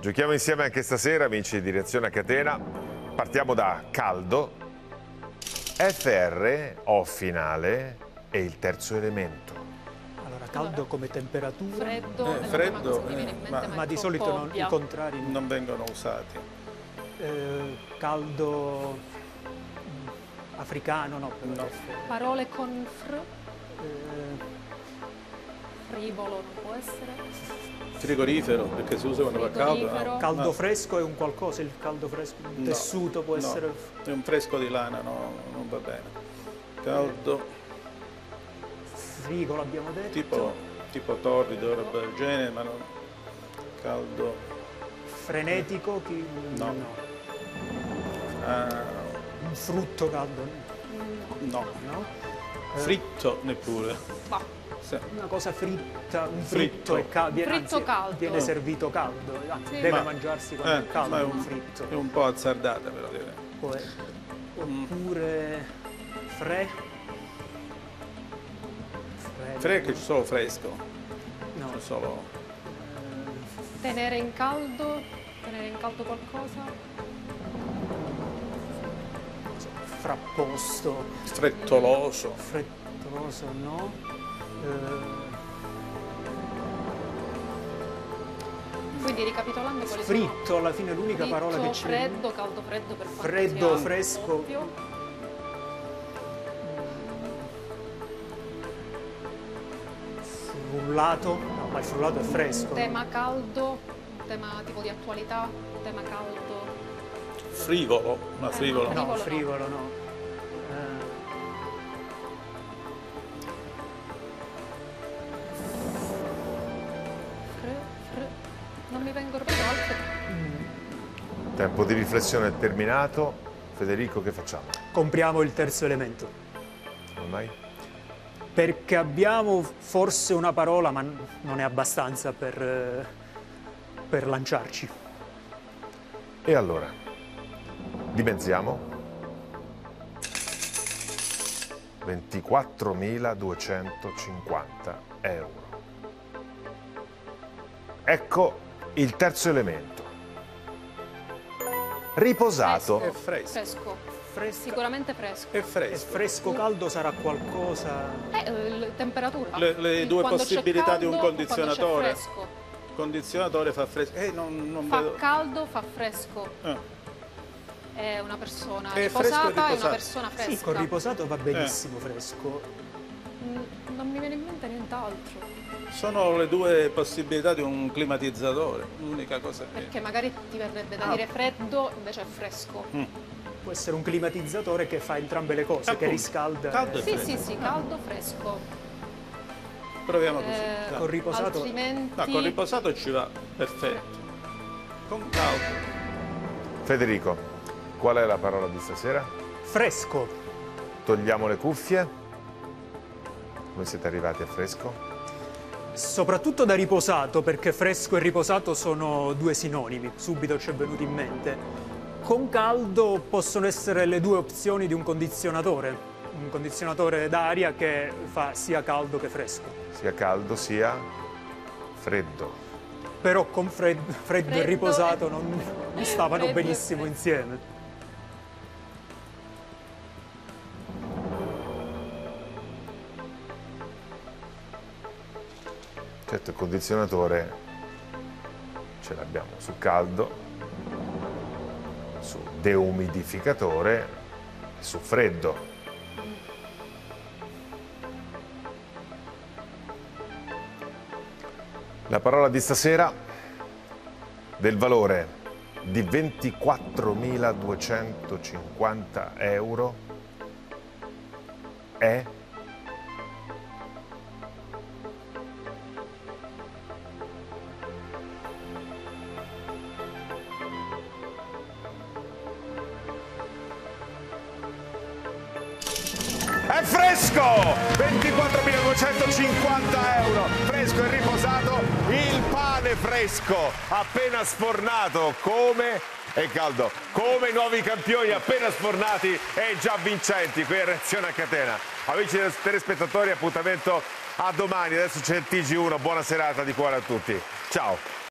Giochiamo insieme anche stasera, amici di Reazione a Catena. Partiamo da caldo, FR o finale e il terzo elemento. Allora, caldo come temperatura, Freddo, Eh, la freddo, eh, ma- ma, di solito non, i contrari. non vengono usati. Eh, caldo mm, africano, no? però No. Parole con fr, non può essere. Frigorifero, perché si usa quando fa caldo. Frigorifero. no. caldo No, fresco è un qualcosa, il caldo fresco, un No, tessuto può no. essere È un fresco di lana, no, non va bene. Caldo, frigo, l'abbiamo detto. tipo, tipo torrido, roba del genere, ma non... Caldo, Frenetico, chi... No. ah, Un frutto caldo, no. no? Eh, Fritto neppure. Bah, Sì. Una cosa fritta, un Fritto. fritto, ca- viene, Fritto anzi, caldo. viene servito caldo, Sì. deve Ma- mangiarsi quando Eh, è caldo, ma è un un- fritto. È un po' azzardata però direi. Può- Oppure fre... Fre- Fresco c'è solo fresco, No, c'è solo... tenere in caldo, tenere in caldo qualcosa. Frapposto, frettoloso. frettoloso, no? Eh, Quindi ricapitolando quali fritto, alla fine è l'unica sono parola che fritto, c'è. freddo, caldo, freddo per quanto Freddo, sia fresco. ovvio. Frullato, no, ma il frullato è fresco. Tema caldo, tema tipo di attualità, tema caldo. Frivolo, ma frivolo. No, frivolo no. frivolo no. Eh. Non mi vengono proprio altre. Tempo di riflessione è terminato. Federico, che facciamo? compriamo il terzo elemento. Come mai? Perché abbiamo forse una parola, ma non è abbastanza per, eh, per lanciarci. E allora, dimezziamo. 24.250 euro. Ecco il terzo elemento. Riposato. È fresco. Fresco. Fresca- Sicuramente fresco. È E fresco. fresco caldo sarà qualcosa. Eh, eh, temperatura. Le- le due quando possibilità di un caldo, quando c'è condizionatore. fresco. Condizionatore fa fresco. Eh, non, non Fa vedo. caldo, fa fresco. Eh, È una persona È riposata e una persona fresca. Sì, con riposato va benissimo fresco. Mm, Non mi viene in mente nient'altro. sono le due possibilità di un climatizzatore. L'unica cosa che. Perché magari ti verrebbe da Ah. dire freddo, invece è fresco. Mm. Può essere un climatizzatore che fa entrambe le cose, che Appunto. riscalda. Caldo e- Sì, fresco. sì, sì, caldo, fresco. Proviamo così. Eh. Con riposato. Altrimenti... No, con riposato ci va. Perfetto. Con caldo. Federico, qual è la parola di stasera? Fresco. Togliamo le cuffie. Come siete arrivati a fresco? Soprattutto da riposato, perché fresco e riposato sono due sinonimi, subito ci è venuto in mente. Con caldo possono essere le due opzioni di un condizionatore, un condizionatore d'aria che fa sia caldo che fresco. Sia caldo sia freddo. Però con fred- freddo, e Freddo riposato e- non, non stavano Freddo benissimo insieme. Certo, il condizionatore ce l'abbiamo su caldo, su deumidificatore e su freddo. La parola di stasera del valore di 24.250 euro è È fresco! 24.250 euro, fresco e riposato, il pane fresco, appena sfornato, come è caldo, come i nuovi campioni appena sfornati e già vincenti qui a Reazione a Catena. Amici telespettatori, appuntamento a domani, adesso c'è il TG1, buona serata di cuore a tutti. Ciao!